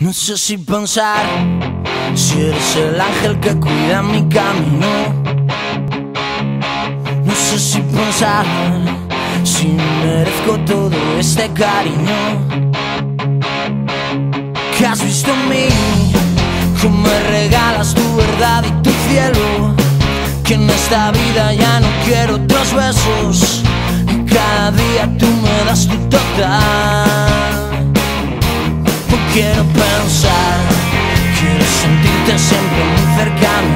No sé si pensar si eres el ángel que cuida mi camino. No sé si pensar si merezco todo este cariño. Que has visto en mí, que me regalas tu verdad y tu cielo. Que en esta vida ya no quiero otros besos. Y cada día tú me das tu total. Quiero pensar, quiero sentirte siempre muy cercano.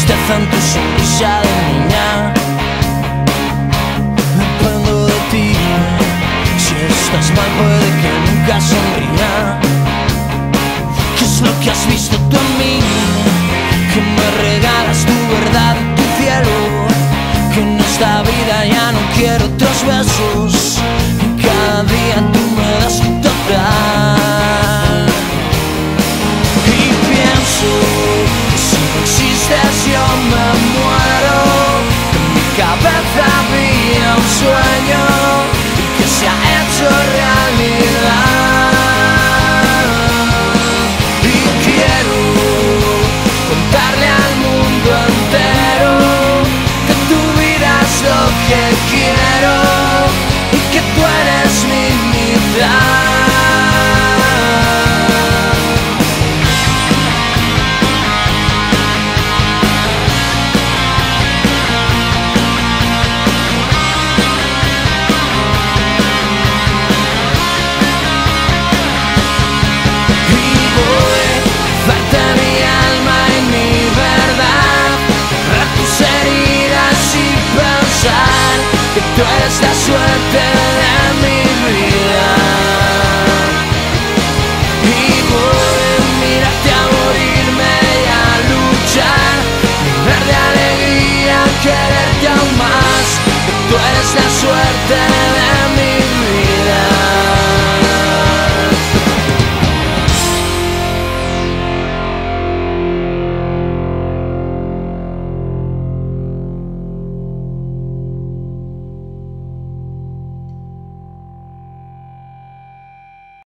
Tristeza en tu sonrisa de niña. Dependo de ti. Si estás mal, puede que nunca sonría. ¿Qué es lo que has visto tú en mí? Que me regalas tu verdad y tu cielo. Que en esta vida ya no quiero otros besos. Y cada día tú me das tu total. Que tú eres mi mitad Y voy a darte mi alma y mi verdad. Para tus heridas y pensar Que tú eres la suerte